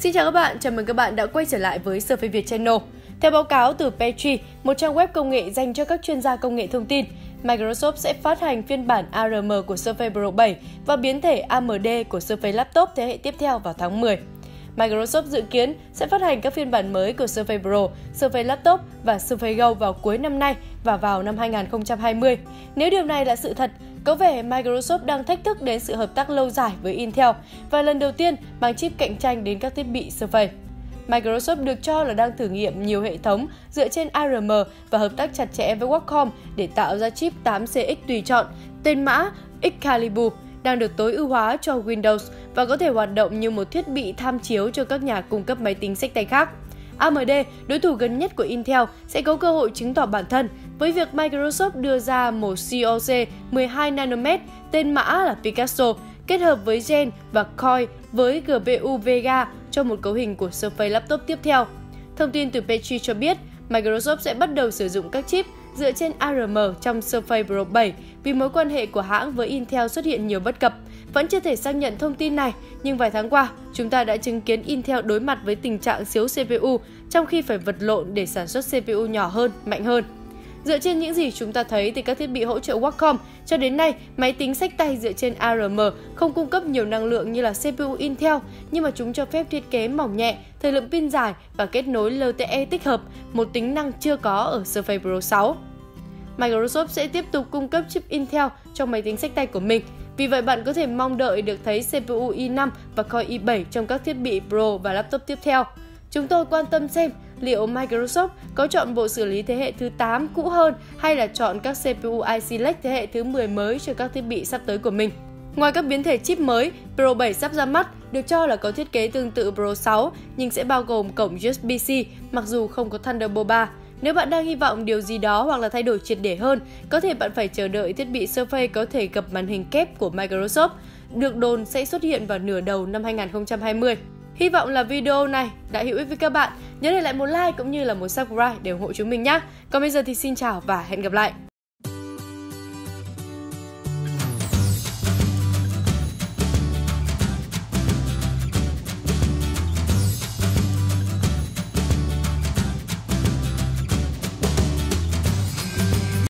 Xin chào các bạn, chào mừng các bạn đã quay trở lại với Survey Việt Channel. Theo báo cáo từ Petri, một trang web công nghệ dành cho các chuyên gia công nghệ thông tin, Microsoft sẽ phát hành phiên bản ARM của Surface Pro 7 và biến thể AMD của Surface Laptop thế hệ tiếp theo vào tháng 10. Microsoft dự kiến sẽ phát hành các phiên bản mới của Surface Pro, Surface Laptop và Surface Go vào cuối năm nay và vào năm 2020. Nếu điều này là sự thật, có vẻ Microsoft đang thách thức đến sự hợp tác lâu dài với Intel và lần đầu tiên mang chip cạnh tranh đến các thiết bị Surface. Microsoft được cho là đang thử nghiệm nhiều hệ thống dựa trên ARM và hợp tác chặt chẽ với Qualcomm để tạo ra chip 8CX tùy chọn, tên mã Excalibur đang được tối ưu hóa cho Windows và có thể hoạt động như một thiết bị tham chiếu cho các nhà cung cấp máy tính sách tay khác. AMD, đối thủ gần nhất của Intel, sẽ có cơ hội chứng tỏ bản thân với việc Microsoft đưa ra một COC 12 nanomet tên mã là Picasso kết hợp với Gen và Core với GPU Vega cho một cấu hình của Surface Laptop tiếp theo. Thông tin từ Petri cho biết, Microsoft sẽ bắt đầu sử dụng các chip dựa trên ARM trong Surface Pro 7 vì mối quan hệ của hãng với Intel xuất hiện nhiều bất cập. Vẫn chưa thể xác nhận thông tin này, nhưng vài tháng qua, chúng ta đã chứng kiến Intel đối mặt với tình trạng thiếu CPU trong khi phải vật lộn để sản xuất CPU nhỏ hơn, mạnh hơn. Dựa trên những gì chúng ta thấy thì các thiết bị hỗ trợ Qualcomm, cho đến nay, máy tính sách tay dựa trên ARM không cung cấp nhiều năng lượng như là CPU Intel, nhưng mà chúng cho phép thiết kế mỏng nhẹ, thời lượng pin dài và kết nối LTE tích hợp, một tính năng chưa có ở Surface Pro 6. Microsoft sẽ tiếp tục cung cấp chip Intel trong máy tính sách tay của mình. Vì vậy bạn có thể mong đợi được thấy CPU i5 và Core i7 trong các thiết bị Pro và laptop tiếp theo. Chúng tôi quan tâm xem liệu Microsoft có chọn bộ xử lý thế hệ thứ 8 cũ hơn hay là chọn các CPU iSelect thế hệ thứ 10 mới cho các thiết bị sắp tới của mình. Ngoài các biến thể chip mới, Pro 7 sắp ra mắt được cho là có thiết kế tương tự Pro 6 nhưng sẽ bao gồm cổng USB-C mặc dù không có Thunderbolt 3. Nếu bạn đang hy vọng điều gì đó hoặc là thay đổi triệt để hơn, có thể bạn phải chờ đợi thiết bị Surface có thể gập màn hình kép của Microsoft, được đồn sẽ xuất hiện vào nửa đầu năm 2020. Hy vọng là video này đã hữu ích với các bạn. Nhớ để lại một like cũng như là một subscribe để ủng hộ chúng mình nhé. Còn bây giờ thì xin chào và hẹn gặp lại.